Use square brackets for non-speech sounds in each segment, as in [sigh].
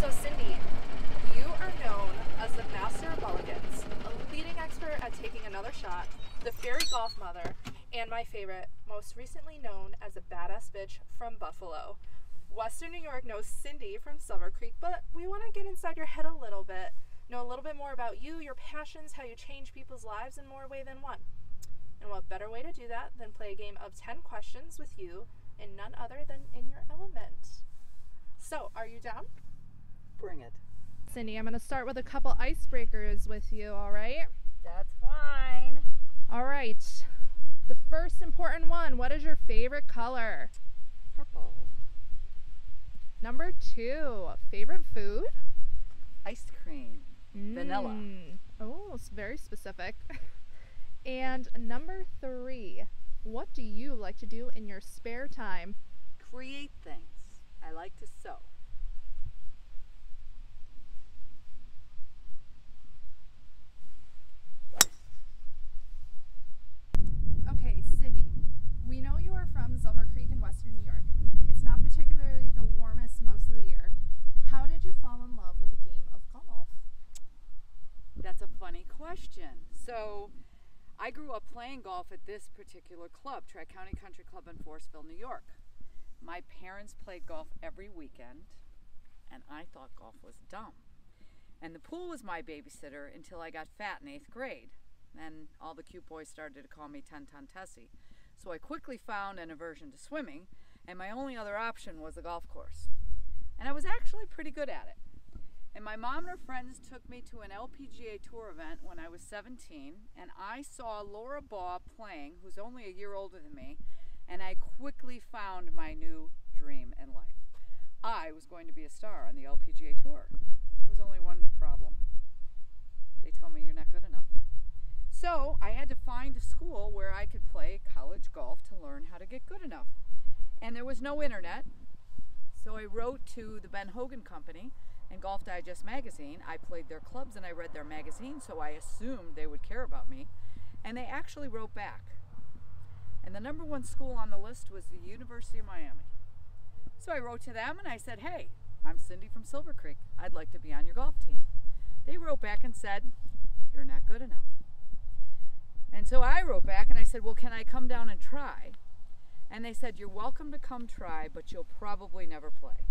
So, Cindy, you are known as the master of mulligans, a leading expert at taking another shot, the fairy golf mother, and my favorite, most recently known as a badass bitch from Buffalo. Western New York knows Cindy from Silver Creek, but we want to get inside your head a little bit, know a little bit more about you, your passions, how you change people's lives in more way than one. And what better way to do that than play a game of 10 questions with you and none other than in your element? So, are you down? Bring it. Cindy, I'm going to start with a couple icebreakers with you, all right? That's fine. All right. The first important one what is your favorite color? Purple. Number two, favorite food? Ice cream. Vanilla. Mm. Oh, it's very specific. [laughs] and number three, what do you like to do in your spare time? Create things. I like to sew. Okay, Cindy, we know you are from Silver Creek in Western New York. It's not particularly the warmest most of the year. How did you fall in love with the game of golf? That's a funny question. So, I grew up playing golf at this particular club, Tri County Country Club in Forestville, New York. My parents played golf every weekend, and I thought golf was dumb. And the pool was my babysitter until I got fat in eighth grade. Then all the cute boys started to call me Ten Ton Tessie. So I quickly found an aversion to swimming, and my only other option was the golf course. And I was actually pretty good at it. And my mom and her friends took me to an LPGA tour event when I was 17, and I saw Laura Baugh playing, who's only a year older than me, and I quickly found my new dream in life. I was going to be a star on the LPGA tour. There was only one problem. They told me you're not good enough. So I had to find a school where I could play college golf to learn how to get good enough. And there was no internet, so I wrote to the Ben Hogan Company and Golf Digest magazine. I played their clubs and I read their magazine, so I assumed they would care about me. And they actually wrote back. And the number one school on the list was the University of Miami. So I wrote to them and I said, Hey, I'm Cindy from Silver Creek. I'd like to be on your golf team. They wrote back and said, You're not good enough. And so I wrote back and I said, Well, can I come down and try? And they said, You're welcome to come try, but you'll probably never play.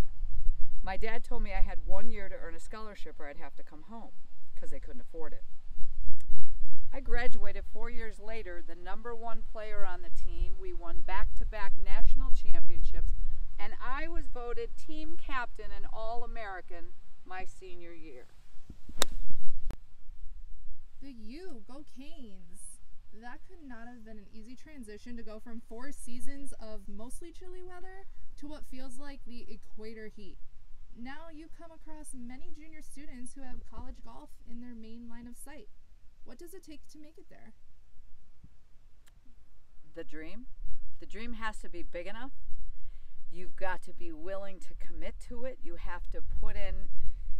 My dad told me I had one year to earn a scholarship or I'd have to come home because they couldn't afford it. I graduated four years later, the number one player on the team. We won back to back national championships, and I was voted team captain and All American my senior year. The U, go Canes! That could not have been an easy transition to go from four seasons of mostly chilly weather to what feels like the equator heat. Now you come across many junior students who have college golf in their main line of sight. What does it take to make it there? The dream? The dream has to be big enough. You've got to be willing to commit to it. You have to put in,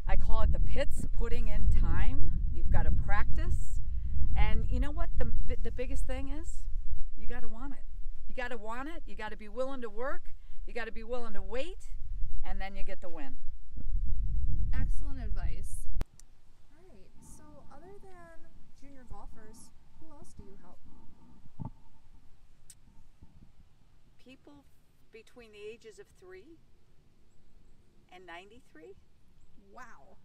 I call it the pits, putting in time. You've got to practice. And you know what the, the biggest thing is? You got to want it. You got to want it. You got to be willing to work. You got to be willing to wait. And then you get the win. Excellent advice. Alright, so other than junior golfers, who else do you help? People between the ages of three and 93. Wow.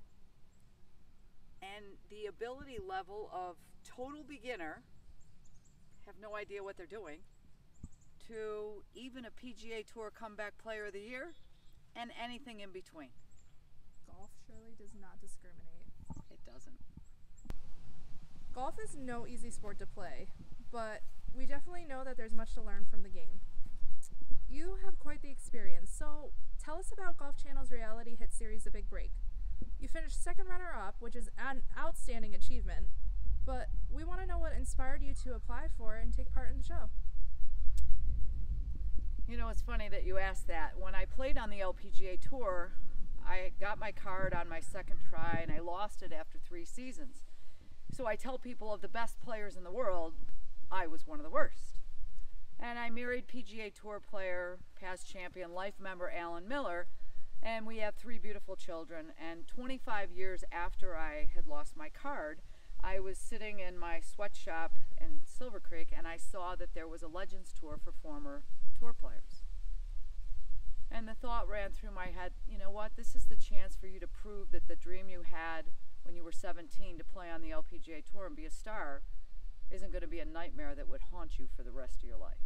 and the ability level of total beginner, have no idea what they're doing, to even a PGA Tour comeback player of the year, and anything in between. Golf surely does not discriminate. It doesn't. Golf is no easy sport to play, but we definitely know that there's much to learn from the game. You have quite the experience, so tell us about Golf Channel's reality hit series The Big Break. You finished second runner up, which is an outstanding achievement, but we want to know what inspired you to apply for and take part in the show. You know, it's funny that you asked that. When I played on the LPGA Tour, I got my card on my second try and I lost it after three seasons. So I tell people of the best players in the world, I was one of the worst. And I married PGA Tour player, past champion, life member Allen Miller, And we have three beautiful children. And 25 years after I had lost my card, I was sitting in my sweatshop in Silver Creek and I saw that there was a Legends Tour for former tour players. And the thought ran through my head, you know what, this is the chance for you to prove that the dream you had when you were 17 to play on the LPGA Tour and be a star isn't going to be a nightmare that would haunt you for the rest of your life.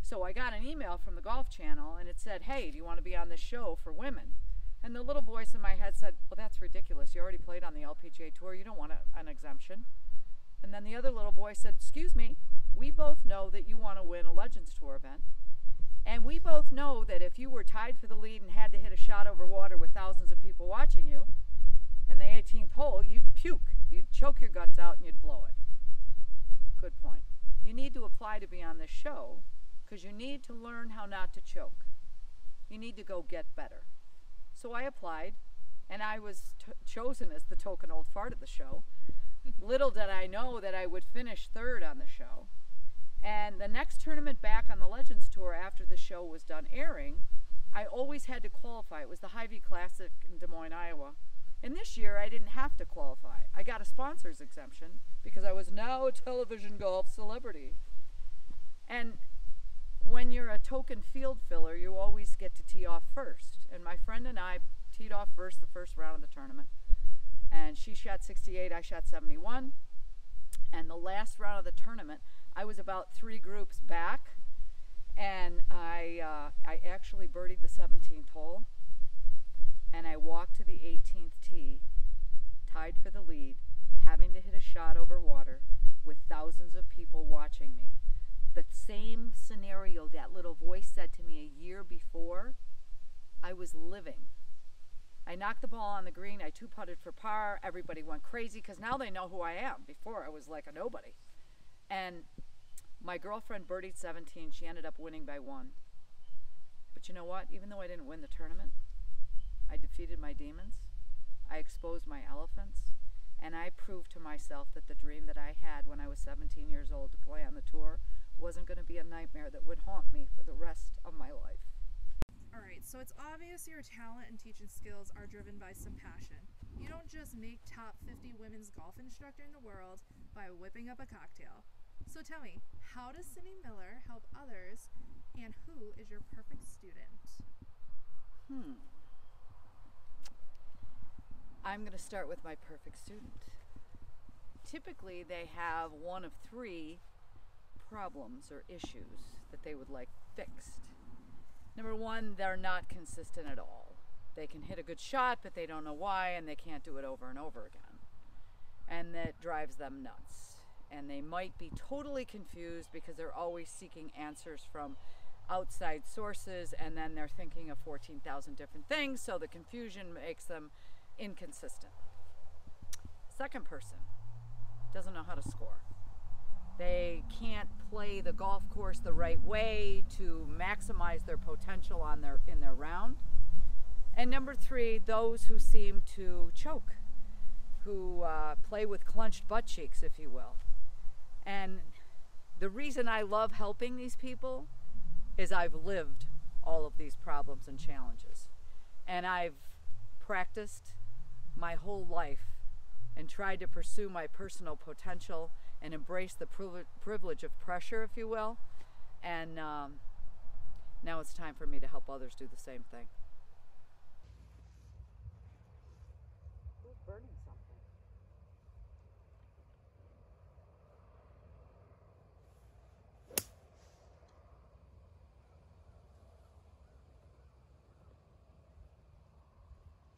So I got an email from the Golf Channel and it said, hey, do you want to be on this show for women? And the little voice in my head said, well, that's ridiculous. You already played on the LPGA Tour. You don't want a, an exemption. And then the other little voice said, excuse me, we both know that you want to win a Legends Tour event. And we both know that if you were tied for the lead and had to hit a shot over water with thousands of people watching you, in the 18th hole, you'd puke. You'd choke your guts out and you'd blow it. Good point. You need to apply to be on this show because you need to learn how not to choke. You need to go get better. So I applied and I was chosen as the token old fart of the show. [laughs] Little did I know that I would finish third on the show. And the next tournament back on the Legends Tour after the show was done airing, I always had to qualify. It was the Hy-Vee Classic in Des Moines, Iowa. And this year I didn't have to qualify. I got a sponsor's exemption because I was now a television golf celebrity. And when you're a token field filler, you always get to tee off first. And my friend and I teed off first the first round of the tournament. And she shot 68, I shot 71. And the last round of the tournament, I was about three groups back. And I, uh, I actually birdied the 17th hole and I walked to the 18th tee, tied for the lead, having to hit a shot over water with thousands of people watching me. The same scenario that little voice said to me a year before, I was living. I knocked the ball on the green. I two putted for par. Everybody went crazy because now they know who I am. Before I was like a nobody. And my girlfriend birdied 17. She ended up winning by one. But you know what? Even though I didn't win the tournament, I defeated my demons, I exposed my elephants, and I proved to myself that the dream that I had when I was 17 years old to play on the tour wasn't going to be a nightmare that would haunt me for the rest of my life. All right, so it's obvious your talent and teaching skills are driven by some passion. You don't just make top 50 women's golf instructor in the world by whipping up a cocktail. So tell me, how does Cindy Miller help others, and who is your perfect student? Hmm. I'm going to start with my perfect student. Typically, they have one of three problems or issues that they would like fixed. Number one, they're not consistent at all. They can hit a good shot, but they don't know why, and they can't do it over and over again. And that drives them nuts. And they might be totally confused because they're always seeking answers from outside sources, and then they're thinking of 14,000 different things, so the confusion makes them inconsistent. Second person doesn't know how to score. They can't play the golf course the right way to maximize their potential on their in their round. And number three, those who seem to choke, who uh, play with clenched butt cheeks, if you will. And the reason I love helping these people is I've lived all of these problems and challenges. And I've practiced my whole life and tried to pursue my personal potential and embrace the privilege of pressure, if you will. And um, now it's time for me to help others do the same thing. Who's burning something?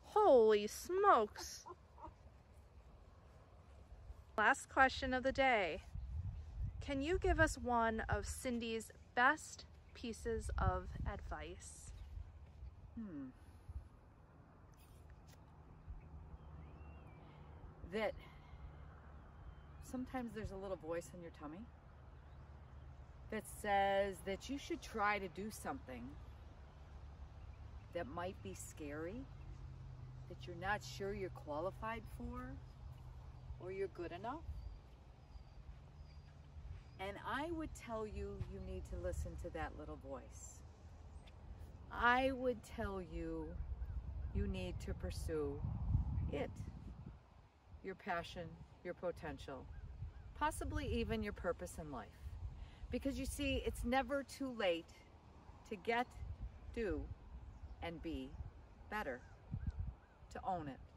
Holy smokes! [laughs] Last question of the day. Can you give us one of Cindy's best pieces of advice? Hmm. That sometimes there's a little voice in your tummy that says that you should try to do something that might be scary that you're not sure you're qualified for or you're good enough. And I would tell you, you need to listen to that little voice. I would tell you you need to pursue it, your passion, your potential, possibly even your purpose in life. Because you see, it's never too late to get, do, and be better, to own it.